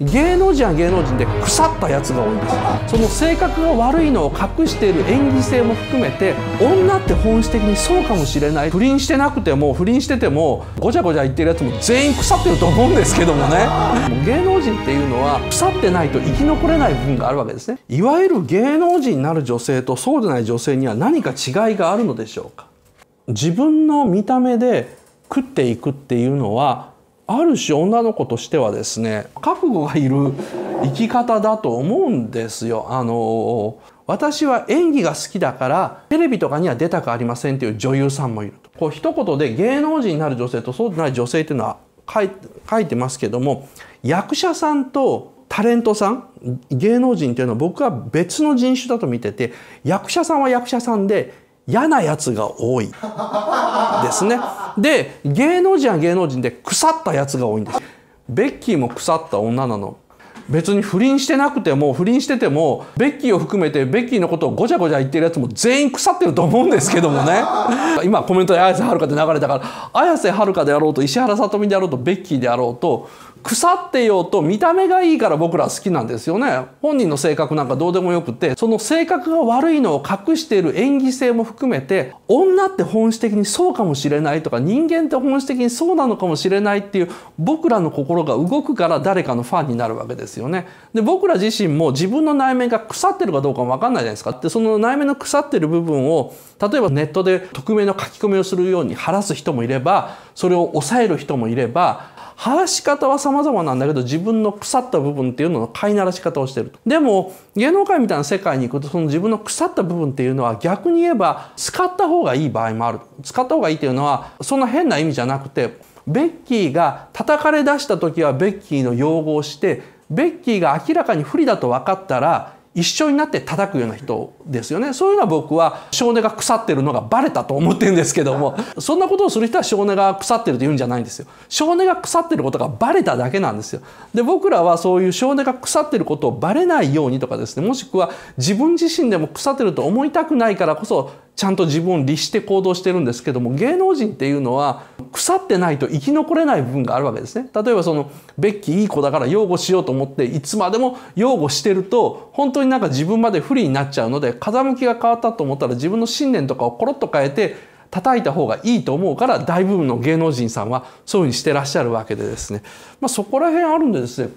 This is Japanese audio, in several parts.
芸能人は芸能人で腐ったやつが多いんです。その性格が悪いのを隠している演技性も含めて女って本質的にそうかもしれない。不倫してなくても不倫しててもごちゃごちゃ言ってるやつも全員腐ってると思うんですけどもね。芸能人っていうのは腐ってないと生き残れない部分があるわけですね。いわゆる芸能人になる女性とそうでない女性には何か違いがあるのでしょうか。自分の見た目で食っていくっていうのはある種女の子としてはですね覚悟がいる生き方だと思うんですよ。あの私は演技が好きだからテレビとかには出たくありませんっていう女優さんもいると。こう一言で芸能人になる女性とそうでない女性っていうのは書いてますけども役者さんとタレントさん芸能人っていうのは僕は別の人種だと見てて役者さんは役者さんで嫌なやつが多いですね。で芸能人は芸能人で腐ったやつが多いんです。ベッキーも腐った女なの。別に不倫してなくても不倫しててもベッキーを含めてベッキーのことをごちゃごちゃ言ってるやつも全員腐ってると思うんですけどもね 今コメントで綾瀬はるかで流れたから綾瀬はるかであろうと石原さとみであろうとベッキーであろうと腐ってようと見た目がいいから僕ら好きなんですよね。本人の性格なんかどうでもよくてその性格が悪いのを隠している演技性も含めて女って本質的にそうかもしれないとか人間って本質的にそうなのかもしれないっていう僕らの心が動くから誰かのファンになるわけですよね。で僕ら自身も自分の内面が腐ってるかどうかも分かんないじゃないですか。でその内面の腐ってる部分を例えばネットで匿名の書き込みをするように晴らす人もいればそれを抑える人もいれば話し方は様々なんだけど自分の腐った部分っていうのの飼いならし方をしてると。でも芸能界みたいな世界に行くとその自分の腐った部分っていうのは逆に言えば使った方がいい場合もある。使った方がいいっていうのはそんな変な意味じゃなくてベッキーが叩かれ出した時はベッキーの擁護をしてベッキーが明らかに不利だと分かったら一緒になって叩くような人ですよね。そういうのは僕は少年が腐ってるのがバレたと思ってるんですけども そんなことをする人は少年が腐ってると言うんじゃないんですよ。少年が腐ってることがバレただけなんですよ。で僕らはそういう少年が腐ってることをバレないようにとかですねもしくは自分自身でも腐ってると思いたくないからこそちゃんと自分を律して行動してるんですけども芸能人っていうのは腐ってないと生き残れない部分があるわけですね。例えばそのベッキーいい子だから擁護しようと思っていつまでも擁護してると本当になんか自分まで不利になっちゃうので風向きが変わったと思ったら自分の信念とかをコロッと変えて叩いた方がいいと思うから大部分の芸能人さんはそういうふうにしてらっしゃるわけでですね、まあ、そこら辺あるんでですね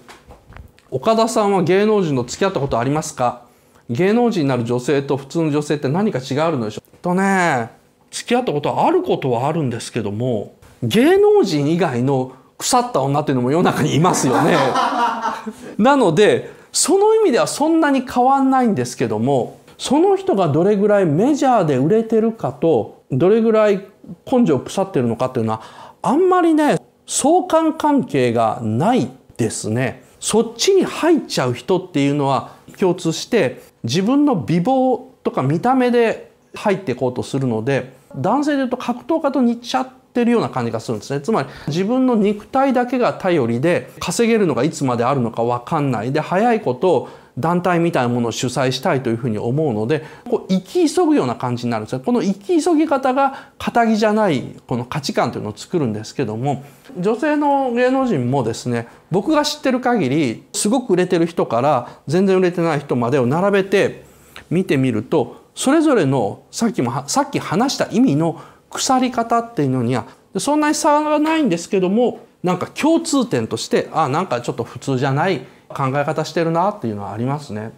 岡田さんは芸能人と付き合ったことありますか？芸能人になる女性と普通の女性って何か違うのでしょうとね付き合ったことはあることはあるんですけども芸能人以外の腐った女っていうのも世の中にいますよね。なのでその意味ではそんなに変わんないんですけどもその人がどれぐらいメジャーで売れてるかとどれぐらい根性腐ってるのかっていうのはあんまりね相関関係がないですね。そっちに入っちゃう人っていうのは共通して自分の美貌とか見た目で入っていこうとするので男性でいうと格闘家と似ちゃってるような感じがするんですね。つまり自分の肉体だけが頼りで稼げるのがいつまであるのか分かんない。で早いこと団体みたいなものを主催したいというふうに思うのでこう生き急ぐような感じになるんですよ。この生き急ぎ方が堅じゃないこの価値観というのを作るんですけども女性の芸能人もですね僕が知ってる限りすごく売れてる人から全然売れてない人までを並べて見てみるとそれぞれのさっきもさっき話した意味の腐り方っていうのにはそんなに差がないんですけどもなんか共通点としてあなんかちょっと普通じゃない考え方してるなっていうのはありますね。